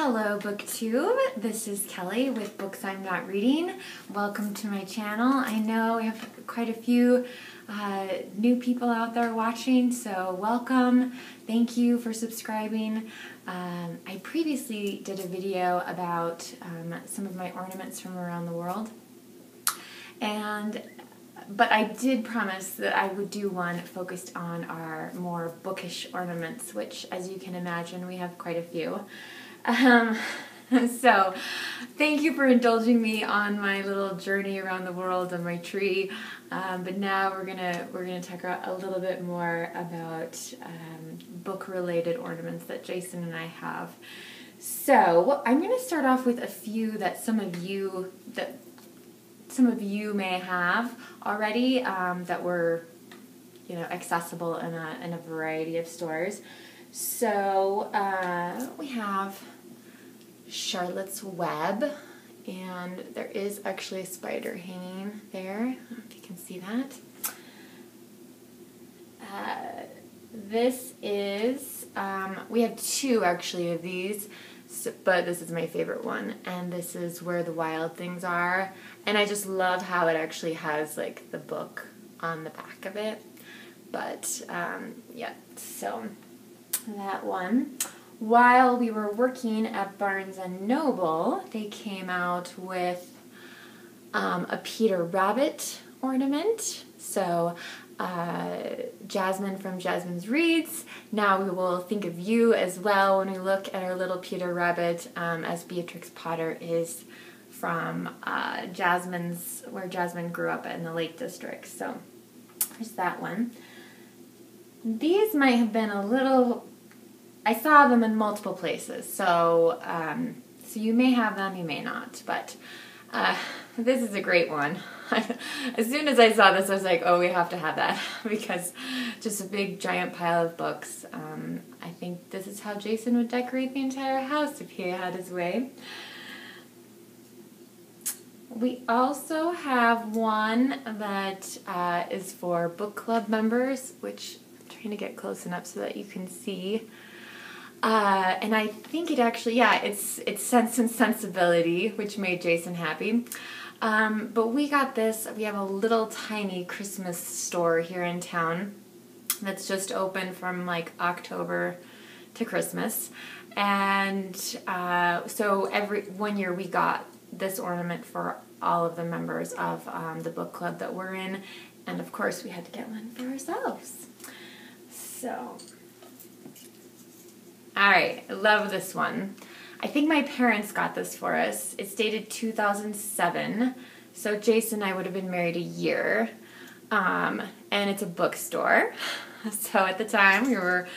Hello, BookTube. This is Kelly with Books I'm Not Reading. Welcome to my channel. I know we have quite a few uh, new people out there watching, so welcome. Thank you for subscribing. Um, I previously did a video about um, some of my ornaments from around the world, and but I did promise that I would do one focused on our more bookish ornaments, which, as you can imagine, we have quite a few. Um, so, thank you for indulging me on my little journey around the world on my tree. Um, but now we're gonna we're gonna talk a little bit more about um, book-related ornaments that Jason and I have. So I'm gonna start off with a few that some of you that some of you may have already um, that were you know accessible in a in a variety of stores. So uh, we have Charlotte's Web, and there is actually a spider hanging there. if you can see that. Uh, this is, um, we have two actually of these, so, but this is my favorite one, and this is Where the Wild Things Are, and I just love how it actually has like the book on the back of it. But um, yeah, so that one. While we were working at Barnes and Noble, they came out with um, a Peter Rabbit ornament. So, uh, Jasmine from Jasmine's Reads. Now we will think of you as well when we look at our little Peter Rabbit, um, as Beatrix Potter is from uh, Jasmine's, where Jasmine grew up in the Lake District. So, there's that one. These might have been a little I saw them in multiple places, so um, so you may have them, you may not, but uh, this is a great one. as soon as I saw this, I was like, oh, we have to have that because just a big giant pile of books. Um, I think this is how Jason would decorate the entire house if he had his way. We also have one that uh, is for book club members, which I'm trying to get close enough so that you can see. Uh, and I think it actually, yeah, it's it's Sense and Sensibility, which made Jason happy. Um, but we got this. We have a little tiny Christmas store here in town that's just open from like October to Christmas, and uh, so every one year we got this ornament for all of the members of um, the book club that we're in, and of course we had to get one for ourselves. So all right, I love this one. I think my parents got this for us. It's dated 2007. So Jason and I would have been married a year. Um, and it's a bookstore. So at the time, we were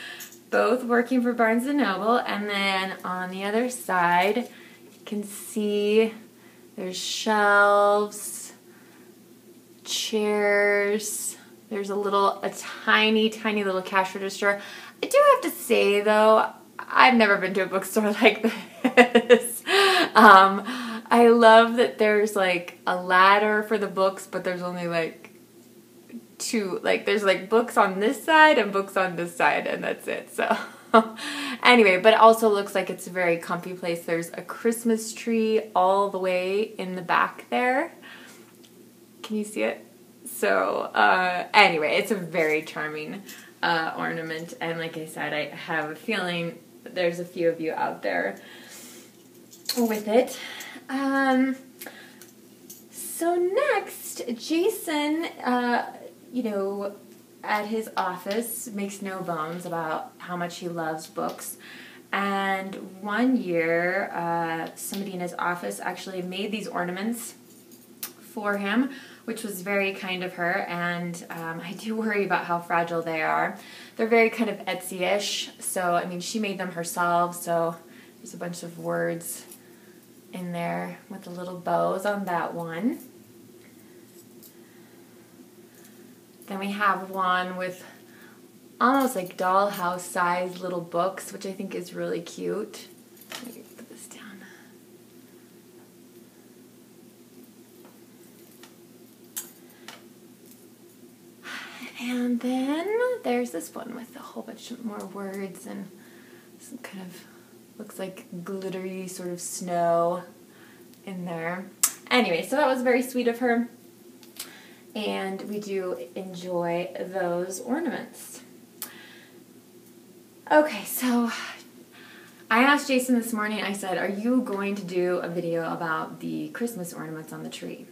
both working for Barnes & Noble. And then on the other side, you can see there's shelves, chairs. There's a little, a tiny, tiny little cash register. I do have to say though, I've never been to a bookstore like this. um, I love that there's like a ladder for the books, but there's only like two, like there's like books on this side and books on this side, and that's it. So, anyway, but it also looks like it's a very comfy place. There's a Christmas tree all the way in the back there. Can you see it? So, uh, anyway, it's a very charming uh, ornament, and like I said, I have a feeling there's a few of you out there with it. Um, so next, Jason, uh, you know, at his office makes no bones about how much he loves books. And one year, uh, somebody in his office actually made these ornaments for him, which was very kind of her. And um, I do worry about how fragile they are. They're very kind of Etsy-ish. So I mean, she made them herself. So there's a bunch of words in there with the little bows on that one. Then we have one with almost like dollhouse size little books, which I think is really cute. And then there's this one with a whole bunch more words and some kind of looks like glittery sort of snow in there. Anyway, so that was very sweet of her. And we do enjoy those ornaments. Okay, so I asked Jason this morning, I said, Are you going to do a video about the Christmas ornaments on the tree?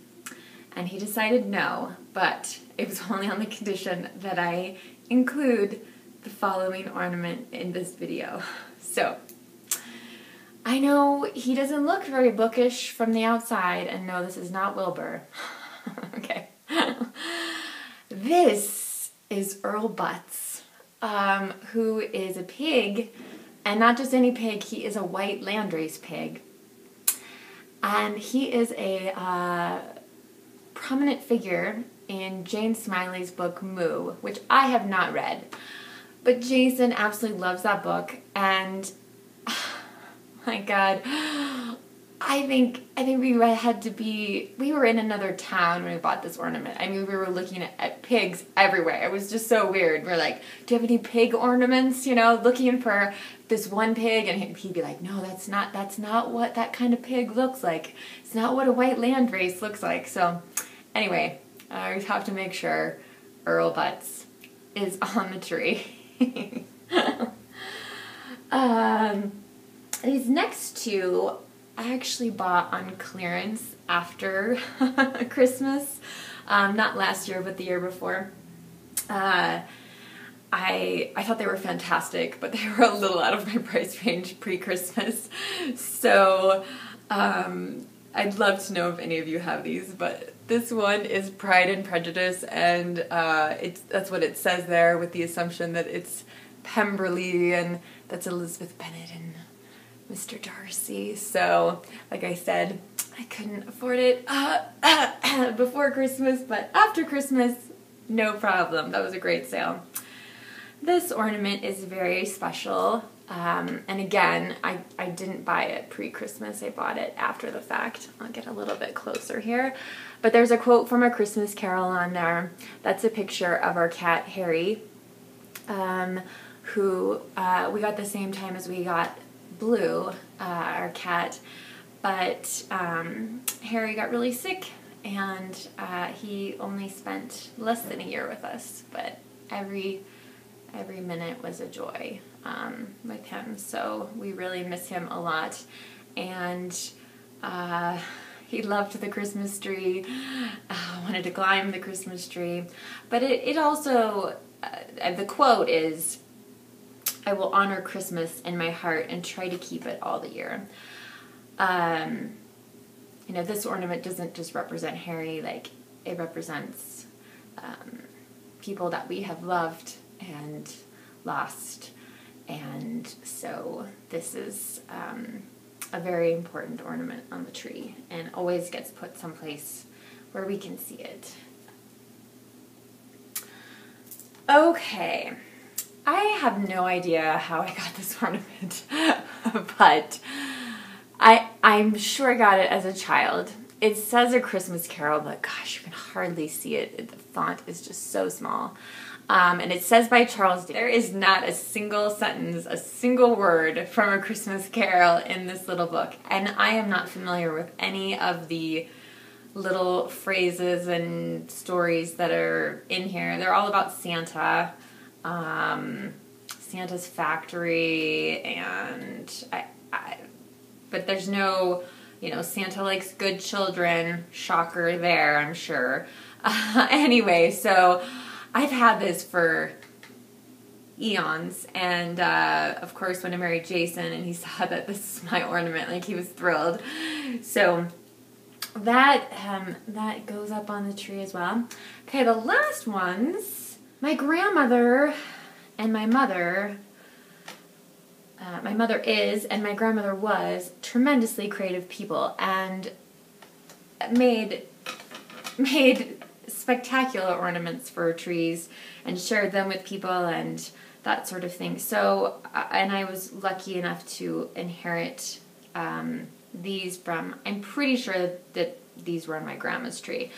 And he decided no, but it was only on the condition that I include the following ornament in this video. So, I know he doesn't look very bookish from the outside, and no, this is not Wilbur. okay. this is Earl Butz, um, who is a pig, and not just any pig, he is a white landrace pig. And he is a uh, prominent figure in Jane Smiley's book Moo, which I have not read. But Jason absolutely loves that book, and my God, I think I think we had to be. We were in another town when we bought this ornament. I mean, we were looking at, at pigs everywhere. It was just so weird. We're like, "Do you have any pig ornaments?" You know, looking for this one pig, and he'd be like, "No, that's not. That's not what that kind of pig looks like. It's not what a white landrace looks like." So, anyway, I uh, have to make sure Earl Butz is on the tree. um, these next two I actually bought on clearance after Christmas. Um, not last year, but the year before. Uh, I I thought they were fantastic, but they were a little out of my price range pre-Christmas. So um, I'd love to know if any of you have these, but this one is Pride and Prejudice, and uh, it's that's what it says there, with the assumption that it's Pemberley and that's Elizabeth Bennet and Mr. Darcy. So, like I said, I couldn't afford it uh, before Christmas, but after Christmas, no problem. That was a great sale. This ornament is very special. Um, and again, I, I didn't buy it pre-Christmas. I bought it after the fact. I'll get a little bit closer here. But there's a quote from A Christmas Carol on there. That's a picture of our cat, Harry, um, who uh, we got the same time as we got Blue, uh, our cat. But um, Harry got really sick and uh, he only spent less than a year with us. But every every minute was a joy um, with him. So we really miss him a lot. And uh, he loved the Christmas tree, uh, wanted to climb the Christmas tree. But it, it also, uh, the quote is, I will honor Christmas in my heart and try to keep it all the year. Um, you know, this ornament doesn't just represent Harry, like, it represents um, people that we have loved and lost. And so this is um, a very important ornament on the tree and always gets put someplace where we can see it. Okay, I have no idea how I got this ornament, but I, I'm sure I got it as a child. It says a Christmas carol, but gosh, you can hardly see it. The font is just so small. Um, and it says by Charles Dickens. There is not a single sentence, a single word from A Christmas Carol in this little book. And I am not familiar with any of the little phrases and stories that are in here. They're all about Santa, um, Santa's factory, and I, I, but there's no, you know, Santa likes good children. Shocker there, I'm sure. Uh, anyway, so I've had this for eons and uh, of course when i married jason and he saw that this is my ornament like he was thrilled. So that um, that goes up on the tree as well. Okay the last ones my grandmother and my mother uh, my mother is and my grandmother was tremendously creative people and made made spectacular ornaments for trees and shared them with people and that sort of thing. So, uh, and I was lucky enough to inherit um, these from, I'm pretty sure that these were on my grandma's tree.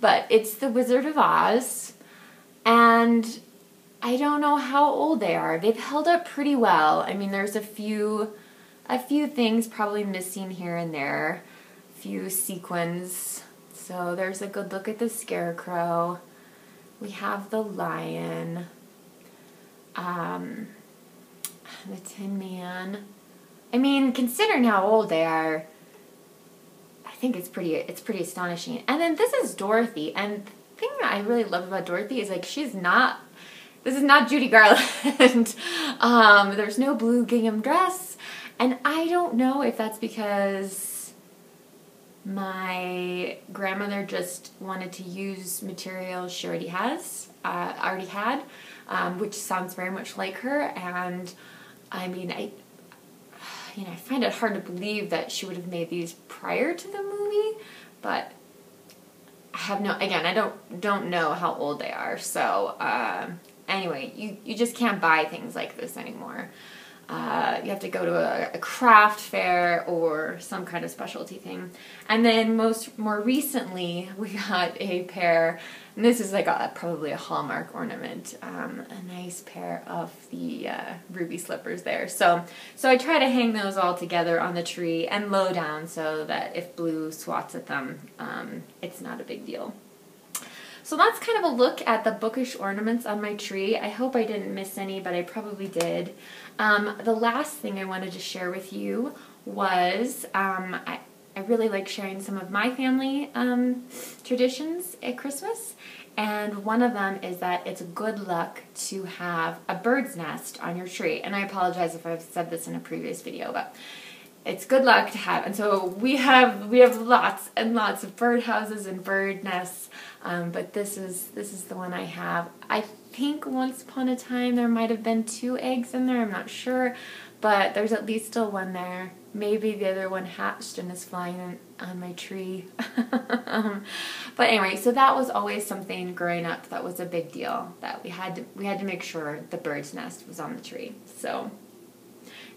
But it's the Wizard of Oz, and I don't know how old they are. They've held up pretty well. I mean, there's a few a few things probably missing here and there, a few sequins. So there's a good look at the scarecrow. We have the lion, um, the Tin Man. I mean, considering how old they are, I think it's pretty it's pretty astonishing. And then this is Dorothy, and the thing that I really love about Dorothy is like she's not this is not Judy Garland. um, there's no blue gingham dress. And I don't know if that's because my grandmother just wanted to use materials she already has, uh, already had, um, which sounds very much like her. And I mean, I, you know, I find it hard to believe that she would have made these prior to the movie, but I have no. Again, I don't don't know how old they are, so. Uh, anyway, you, you just can't buy things like this anymore. Uh, you have to go to a, a, craft fair or some kind of specialty thing. And then most more recently, we got a pair. And this is like a, probably a Hallmark ornament. Um, a nice pair of the uh, ruby slippers there. So so I try to hang those all together on the tree and low down so that if blue swats at them, um, it's not a big deal. So that's kind of a look at the bookish ornaments on my tree. I hope I didn't miss any, but I probably did. Um, the last thing I wanted to share with you was um, I, I really like sharing some of my family um, traditions at Christmas. And one of them is that it's good luck to have a bird's nest on your tree. And I apologize if I've said this in a previous video, but it's good luck to have. And so we have we have lots and lots of bird houses and bird nests. Um, but this is this is the one I have. I think once upon a time there might have been two eggs in there. I'm not sure, but there's at least still one there. Maybe the other one hatched and is flying on my tree. but anyway, so that was always something growing up that was a big deal that we had to we had to make sure the bird's nest was on the tree. So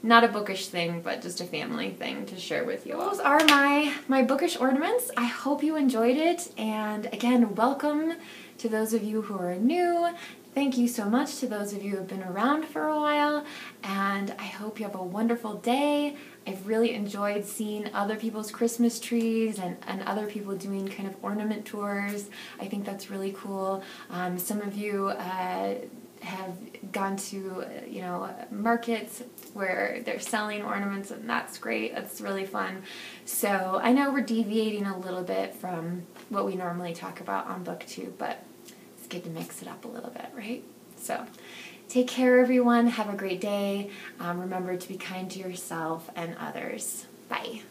not a bookish thing, but just a family thing to share with you. Those are my, my bookish ornaments. I hope you enjoyed it. And again, welcome to those of you who are new. Thank you so much to those of you who have been around for a while. And I hope you have a wonderful day. I've really enjoyed seeing other people's Christmas trees and, and other people doing kind of ornament tours. I think that's really cool. Um, some of you uh, have gone to you know markets where they're selling ornaments and that's great. That's really fun. So i know we're deviating a little bit from what we normally talk about on booktube but it's good to mix it up a little bit right? So take care everyone. Have a great day. Um, remember to be kind to yourself and others. Bye